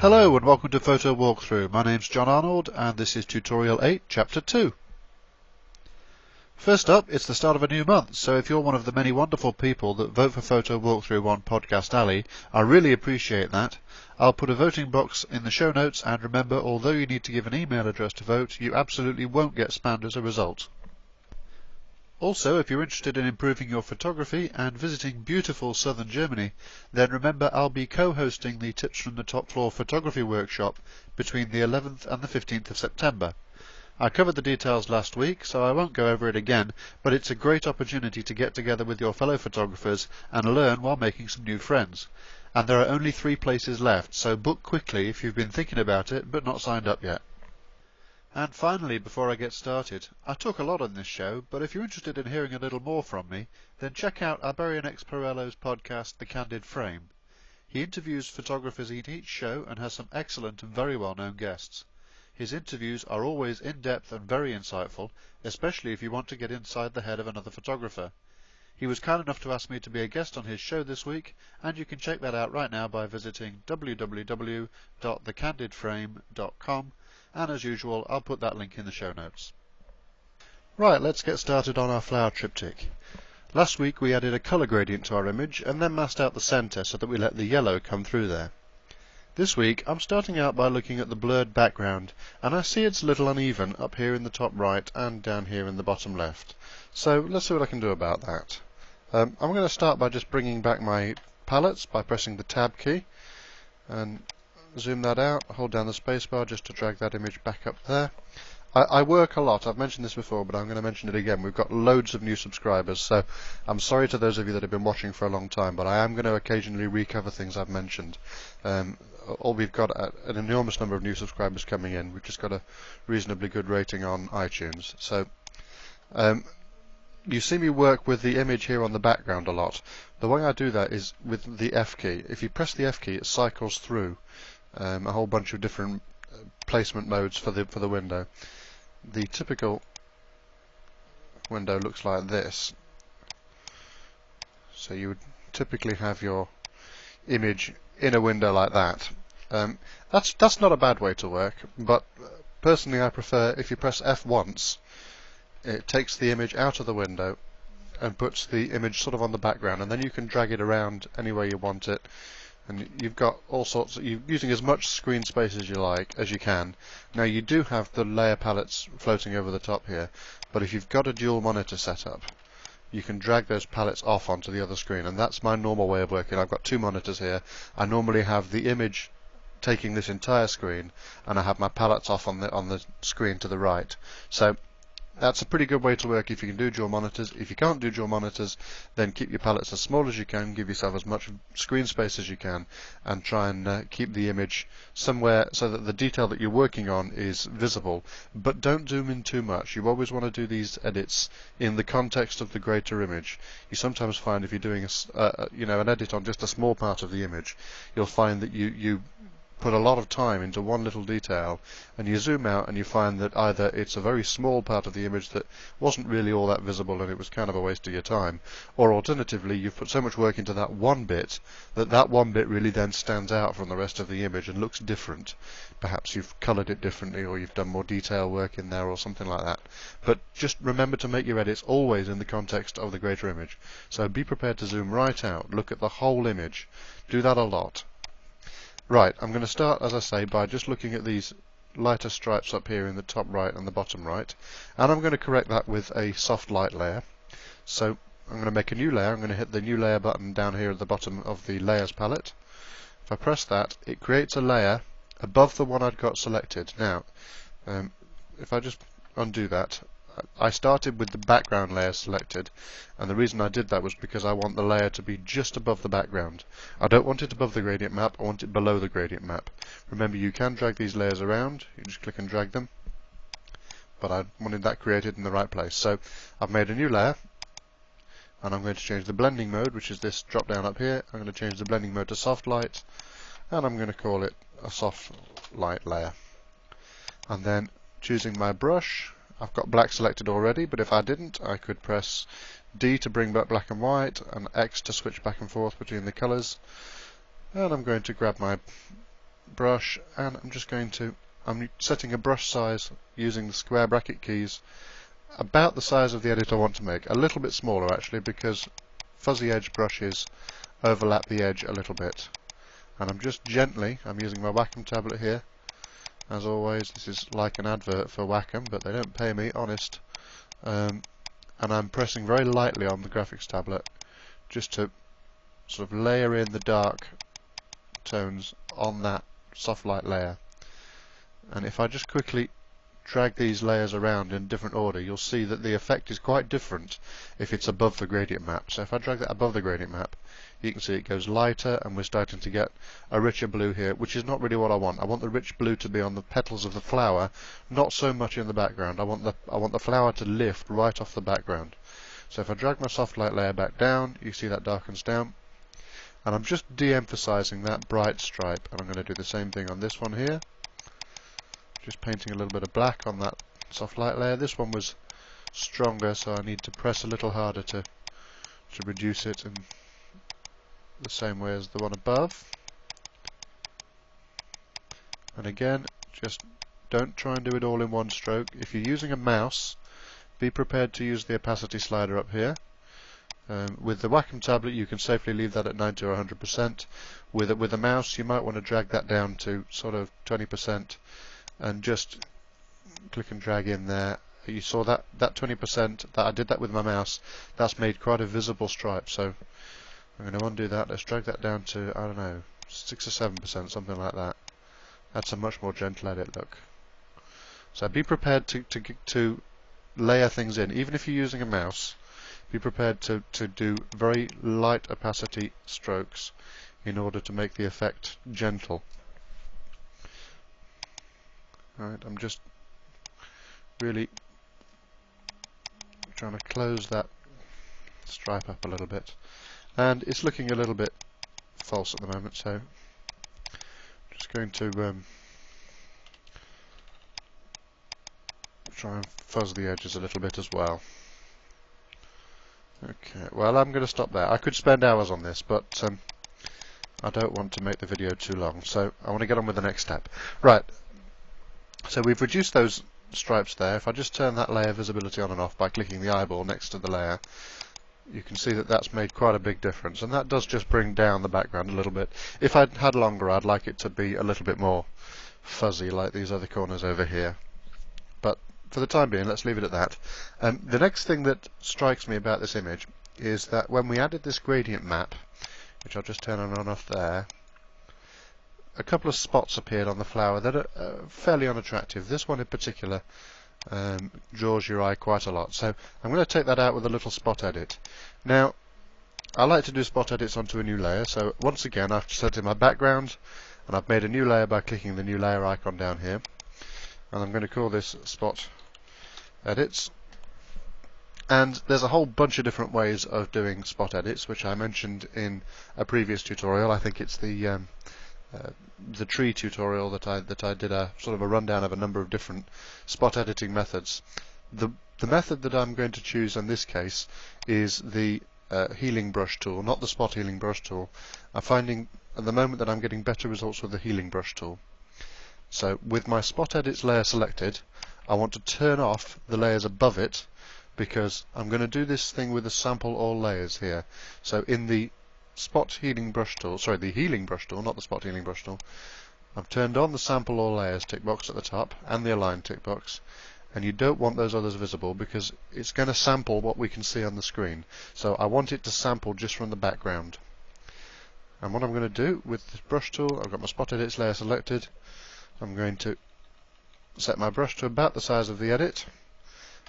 Hello and welcome to Photo Walkthrough. My name's John Arnold and this is Tutorial 8, Chapter 2. First up, it's the start of a new month, so if you're one of the many wonderful people that vote for Photo Walkthrough on Podcast Alley, I really appreciate that. I'll put a voting box in the show notes and remember, although you need to give an email address to vote, you absolutely won't get spammed as a result. Also, if you're interested in improving your photography and visiting beautiful southern Germany, then remember I'll be co-hosting the Tips from the Top Floor photography workshop between the 11th and the 15th of September. I covered the details last week, so I won't go over it again, but it's a great opportunity to get together with your fellow photographers and learn while making some new friends. And there are only three places left, so book quickly if you've been thinking about it but not signed up yet. And finally, before I get started, I talk a lot on this show, but if you're interested in hearing a little more from me, then check out Ibarionex Perello's podcast, The Candid Frame. He interviews photographers in each show and has some excellent and very well known guests. His interviews are always in depth and very insightful, especially if you want to get inside the head of another photographer. He was kind enough to ask me to be a guest on his show this week, and you can check that out right now by visiting www.thecandidframe.com and as usual I'll put that link in the show notes. Right, let's get started on our flower triptych. Last week we added a colour gradient to our image and then masked out the centre so that we let the yellow come through there. This week I'm starting out by looking at the blurred background and I see it's a little uneven up here in the top right and down here in the bottom left. So let's see what I can do about that. Um, I'm going to start by just bringing back my palettes by pressing the tab key and zoom that out, hold down the spacebar just to drag that image back up there. I, I, work a lot, I've mentioned this before, but I'm going to mention it again. We've got loads of new subscribers, so I'm sorry to those of you that have been watching for a long time, but I am going to occasionally recover things I've mentioned. Um, all we've got an enormous number of new subscribers coming in. We've just got a reasonably good rating on iTunes. So um, you see me work with the image here on the background a lot. The way I do that is with the F key. If you press the F key, it cycles through um, a whole bunch of different uh, placement modes for the for the window. The typical window looks like this. So you would typically have your image in a window like that. Um, that's that's not a bad way to work, but personally I prefer if you press F once, it takes the image out of the window and puts the image sort of on the background, and then you can drag it around any way you want it and you've got all sorts of, you're using as much screen space as you like as you can. Now you do have the layer palettes floating over the top here but if you've got a dual monitor setup you can drag those palettes off onto the other screen and that's my normal way of working. I've got two monitors here. I normally have the image taking this entire screen and I have my palettes off on the on the screen to the right. So that's a pretty good way to work if you can do dual monitors. If you can't do dual monitors, then keep your palettes as small as you can, give yourself as much screen space as you can, and try and uh, keep the image somewhere so that the detail that you're working on is visible. But don't zoom in too much. You always want to do these edits in the context of the greater image. You sometimes find if you're doing a, uh, you know an edit on just a small part of the image, you'll find that you you put a lot of time into one little detail and you zoom out and you find that either it's a very small part of the image that wasn't really all that visible and it was kind of a waste of your time or alternatively you've put so much work into that one bit that that one bit really then stands out from the rest of the image and looks different. Perhaps you've colored it differently or you've done more detail work in there or something like that. But just remember to make your edits always in the context of the greater image. So be prepared to zoom right out look at the whole image. Do that a lot Right, I'm going to start, as I say, by just looking at these lighter stripes up here in the top right and the bottom right, and I'm going to correct that with a soft light layer. So I'm going to make a new layer, I'm going to hit the new layer button down here at the bottom of the layers palette. If I press that, it creates a layer above the one I'd got selected. Now, um, if I just undo that, I started with the background layer selected and the reason I did that was because I want the layer to be just above the background. I don't want it above the gradient map, I want it below the gradient map. Remember you can drag these layers around, you just click and drag them but I wanted that created in the right place. So I've made a new layer and I'm going to change the blending mode which is this drop down up here. I'm going to change the blending mode to soft light and I'm going to call it a soft light layer. And then choosing my brush I've got black selected already, but if I didn't, I could press D to bring back black and white, and X to switch back and forth between the colours. And I'm going to grab my brush and I'm just going to I'm setting a brush size using the square bracket keys about the size of the edit I want to make a little bit smaller actually because fuzzy edge brushes overlap the edge a little bit and I'm just gently I'm using my Wacom tablet here as always this is like an advert for Wacom but they don't pay me honest. Um, and I'm pressing very lightly on the graphics tablet just to sort of layer in the dark tones on that soft light layer. And if I just quickly drag these layers around in different order you'll see that the effect is quite different if it's above the gradient map. So if I drag that above the gradient map you can see it goes lighter and we're starting to get a richer blue here which is not really what I want. I want the rich blue to be on the petals of the flower not so much in the background. I want the I want the flower to lift right off the background. So if I drag my soft light layer back down you see that darkens down. And I'm just de-emphasizing that bright stripe and I'm going to do the same thing on this one here. Just painting a little bit of black on that soft light layer. This one was stronger so I need to press a little harder to to reduce it in the same way as the one above and again just don't try and do it all in one stroke if you're using a mouse be prepared to use the opacity slider up here um, with the Wacom tablet you can safely leave that at 90 or 100%. With, with a mouse you might want to drag that down to sort of 20% and just click and drag in there. You saw that that 20% that I did that with my mouse. That's made quite a visible stripe. So I'm going to undo that. Let's drag that down to I don't know six or seven percent, something like that. That's a much more gentle edit look. So be prepared to to to layer things in, even if you're using a mouse. Be prepared to to do very light opacity strokes in order to make the effect gentle. Alright, I'm just really trying to close that stripe up a little bit. And it's looking a little bit false at the moment, so I'm just going to um, try and fuzz the edges a little bit as well. Okay, well I'm going to stop there. I could spend hours on this, but um, I don't want to make the video too long, so I want to get on with the next step. Right, so we've reduced those stripes there. If I just turn that layer visibility on and off by clicking the eyeball next to the layer, you can see that that's made quite a big difference. And that does just bring down the background a little bit. If I'd had longer, I'd like it to be a little bit more fuzzy like these other corners over here. But for the time being, let's leave it at that. Um, the next thing that strikes me about this image is that when we added this gradient map, which I'll just turn on and off there, a couple of spots appeared on the flower that are uh, fairly unattractive. This one in particular um, draws your eye quite a lot. So I'm going to take that out with a little spot edit. Now, I like to do spot edits onto a new layer. So once again, I've set in my background and I've made a new layer by clicking the new layer icon down here. And I'm going to call this spot edits. And there's a whole bunch of different ways of doing spot edits, which I mentioned in a previous tutorial. I think it's the um, uh, the tree tutorial that I that I did a sort of a rundown of a number of different spot editing methods. The the method that I'm going to choose in this case is the uh, healing brush tool, not the spot healing brush tool. I'm finding at the moment that I'm getting better results with the healing brush tool. So with my spot edits layer selected, I want to turn off the layers above it because I'm going to do this thing with the sample all layers here. So in the spot healing brush tool, sorry, the healing brush tool, not the spot healing brush tool. I've turned on the sample all layers tick box at the top and the align tick box and you don't want those others visible because it's going to sample what we can see on the screen. So I want it to sample just from the background. And what I'm going to do with this brush tool, I've got my spot edits layer selected. I'm going to set my brush to about the size of the edit.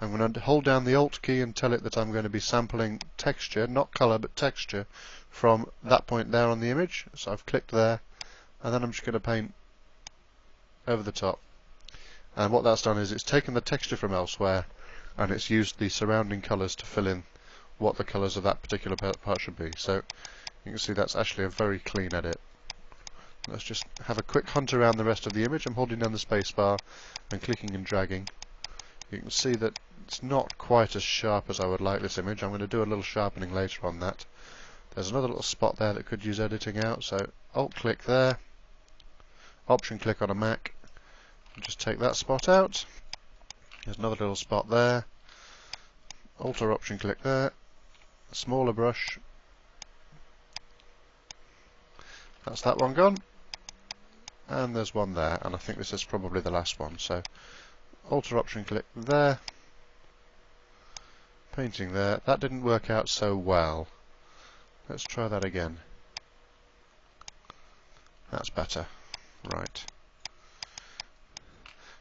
I'm going to hold down the Alt key and tell it that I'm going to be sampling texture, not color, but texture from that point there on the image. So I've clicked there, and then I'm just going to paint over the top. And what that's done is it's taken the texture from elsewhere, and it's used the surrounding colours to fill in what the colours of that particular part should be. So you can see that's actually a very clean edit. Let's just have a quick hunt around the rest of the image. I'm holding down the spacebar and clicking and dragging. You can see that it's not quite as sharp as I would like this image. I'm going to do a little sharpening later on that. There's another little spot there that could use editing out, so alt click there, option click on a Mac, just take that spot out. There's another little spot there. Alter option click there. Smaller brush. That's that one gone. And there's one there, and I think this is probably the last one. So, alter option click there. Painting there. That didn't work out so well. Let's try that again. That's better. Right.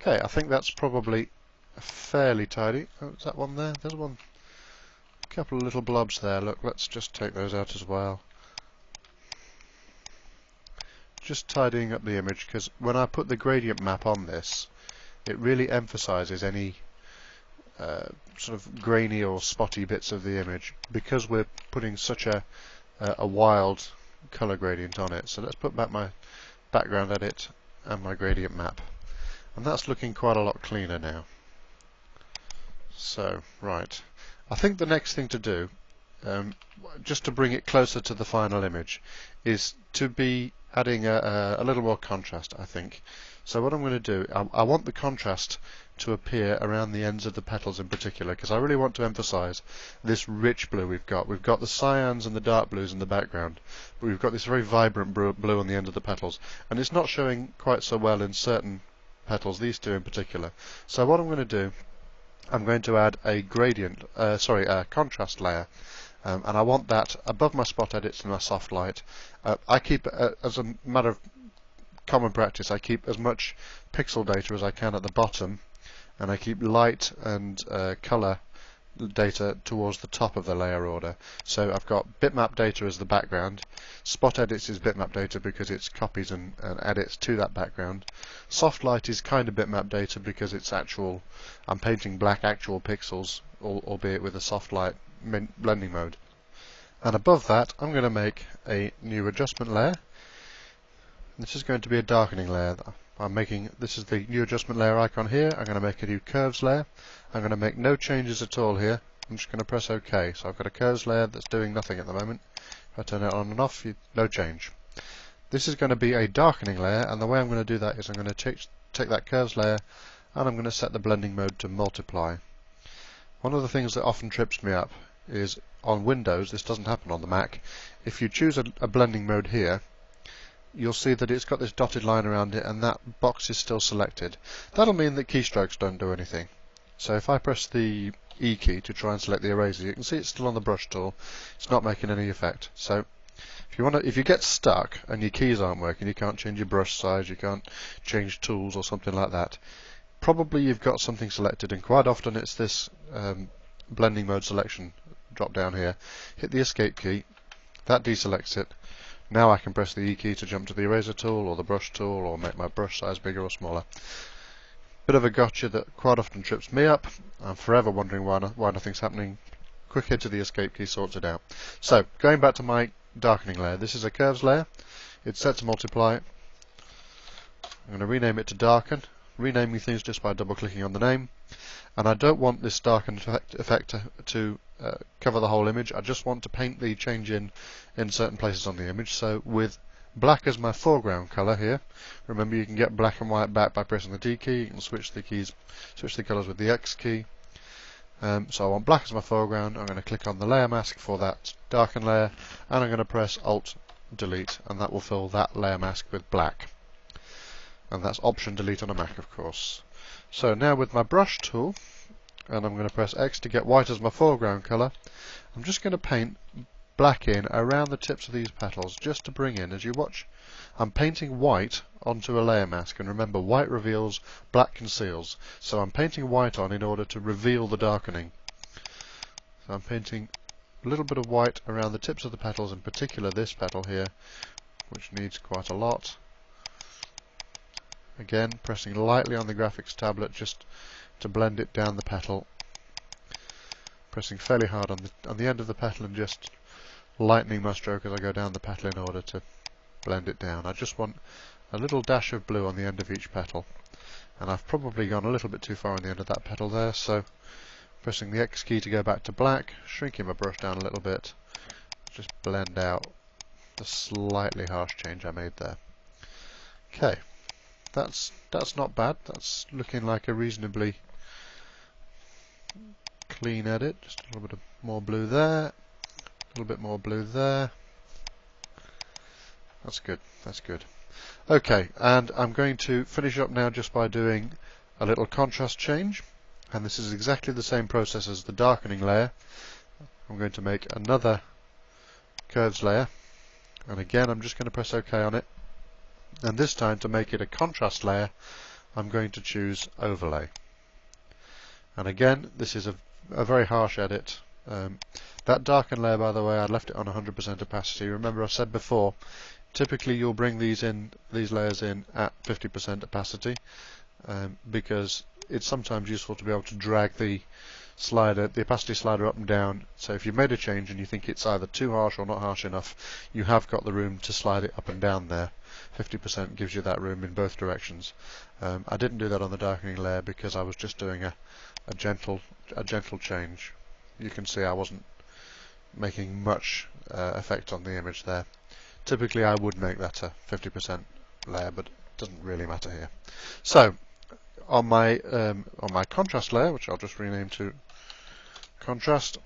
Okay, I think that's probably fairly tidy. Oh, is that one there? There's one. A couple of little blobs there. Look, let's just take those out as well. Just tidying up the image because when I put the gradient map on this, it really emphasizes any uh, sort of grainy or spotty bits of the image because we're putting such a, a wild color gradient on it. So let's put back my background edit and my gradient map. And that's looking quite a lot cleaner now. So, right. I think the next thing to do, um, just to bring it closer to the final image, is to be adding a, a, little more contrast, I think. So what I'm going to do, I, I, want the contrast to appear around the ends of the petals in particular, because I really want to emphasize this rich blue we've got. We've got the cyans and the dark blues in the background, but we've got this very vibrant blue on the end of the petals, and it's not showing quite so well in certain petals, these two in particular. So what I'm going to do, I'm going to add a gradient, uh, sorry, a contrast layer. Um, and I want that above my spot edits and my soft light. Uh, I keep, uh, as a matter of common practice, I keep as much pixel data as I can at the bottom, and I keep light and uh, color data towards the top of the layer order. So I've got bitmap data as the background. Spot edits is bitmap data because it's copies and, and edits to that background. Soft light is kind of bitmap data because it's actual, I'm painting black actual pixels, albeit with a soft light blending mode. And above that, I'm going to make a new adjustment layer. This is going to be a darkening layer. I'm making, this is the new adjustment layer icon here. I'm going to make a new curves layer. I'm going to make no changes at all here. I'm just going to press OK. So I've got a curves layer that's doing nothing at the moment. If I turn it on and off, you, no change. This is going to be a darkening layer, and the way I'm going to do that is I'm going to take, take that curves layer and I'm going to set the blending mode to multiply. One of the things that often trips me up is on Windows, this doesn't happen on the Mac, if you choose a, a blending mode here, you'll see that it's got this dotted line around it and that box is still selected. That'll mean that keystrokes don't do anything. So if I press the E key to try and select the eraser, you can see it's still on the brush tool. It's not making any effect. So if you want if you get stuck and your keys aren't working, you can't change your brush size, you can't change tools or something like that. Probably you've got something selected, and quite often it's this um, blending mode selection drop down here. Hit the escape key, that deselects it. Now I can press the E key to jump to the eraser tool or the brush tool or make my brush size bigger or smaller. Bit of a gotcha that quite often trips me up. I'm forever wondering why, no, why nothing's happening. Quick hit to the escape key sorts it out. So, going back to my darkening layer, this is a curves layer. It's set to multiply. I'm going to rename it to darken. Renaming things just by double clicking on the name. And I don't want this darken effect, effect to, to uh, cover the whole image. I just want to paint the change in in certain places on the image. So with black as my foreground color here. Remember, you can get black and white back by pressing the D key. You can switch the keys, switch the colors with the X key. Um, so I want black as my foreground. I'm going to click on the layer mask for that darken layer, and I'm going to press Alt Delete, and that will fill that layer mask with black. And that's Option Delete on a Mac, of course. So now with my brush tool, and I'm going to press X to get white as my foreground color. I'm just going to paint black in around the tips of these petals just to bring in, as you watch, I'm painting white onto a layer mask and remember white reveals, black conceals. So I'm painting white on in order to reveal the darkening. So I'm painting a little bit of white around the tips of the petals, in particular this petal here, which needs quite a lot. Again, pressing lightly on the graphics tablet just to blend it down the petal. Pressing fairly hard on the on the end of the petal and just lightening my stroke as I go down the petal in order to blend it down. I just want a little dash of blue on the end of each petal. And I've probably gone a little bit too far on the end of that petal there, so pressing the X key to go back to black, shrinking my brush down a little bit, just blend out the slightly harsh change I made there. Okay, that's that's not bad. That's looking like a reasonably clean edit. Just a little bit of more blue there, a little bit more blue there. That's good. That's good. Okay, and I'm going to finish up now just by doing a little contrast change. And this is exactly the same process as the darkening layer. I'm going to make another curves layer. And again, I'm just going to press OK on it. And this time, to make it a contrast layer, I'm going to choose overlay. And again, this is a, a very harsh edit. Um, that darken layer, by the way, I left it on 100% opacity. Remember, I said before, typically you'll bring these in, these layers in at 50% opacity, um, because it's sometimes useful to be able to drag the slider, the opacity slider up and down. So if you've made a change and you think it's either too harsh or not harsh enough, you have got the room to slide it up and down there. 50% gives you that room in both directions. Um, I didn't do that on the darkening layer because I was just doing a, a gentle a gentle change. You can see I wasn't making much uh, effect on the image there. Typically I would make that a 50% layer, but it doesn't really matter here. So on my um, on my contrast layer, which I'll just rename to contrast,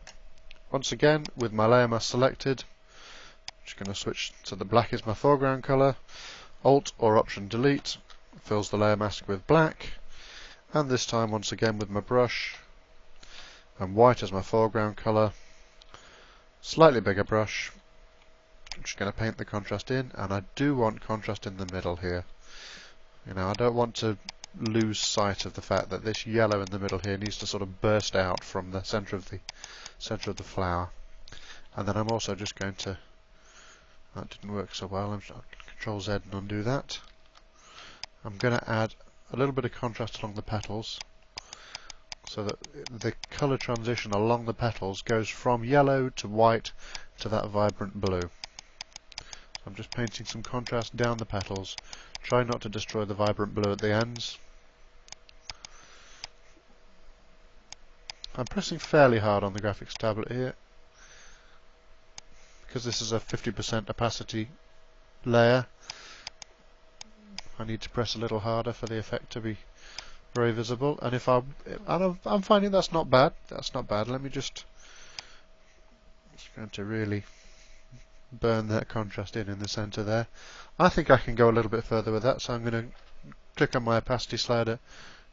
once again with my layer mask selected, I'm just going to switch to the black as my foreground color. Alt or Option Delete fills the layer mask with black, and this time once again with my brush, and white as my foreground color. Slightly bigger brush, I'm just going to paint the contrast in, and I do want contrast in the middle here. You know, I don't want to lose sight of the fact that this yellow in the middle here needs to sort of burst out from the center of the center of the flower. And then I'm also just going to that didn't work so well. I'm Control Z and undo that. I'm going to add a little bit of contrast along the petals so that the colour transition along the petals goes from yellow to white to that vibrant blue. I'm just painting some contrast down the petals. Try not to destroy the vibrant blue at the ends. I'm pressing fairly hard on the graphics tablet here because this is a 50% opacity layer. I need to press a little harder for the effect to be very visible and if I and I'm finding that's not bad that's not bad let me just just going to really burn that contrast in in the center there. I think I can go a little bit further with that, so I'm going to click on my opacity slider,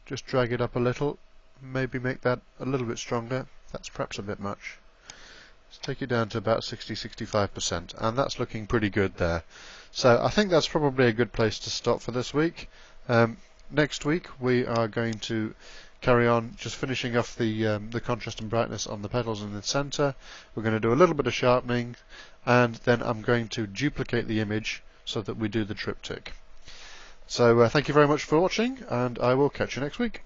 just drag it up a little, maybe make that a little bit stronger. That's perhaps a bit much. Let's take it down to about 60-65%, and that's looking pretty good there. So I think that's probably a good place to stop for this week. Um, next week we are going to carry on just finishing off the um, the contrast and brightness on the petals in the center. We're going to do a little bit of sharpening and then I'm going to duplicate the image so that we do the triptych. So uh, thank you very much for watching and I will catch you next week.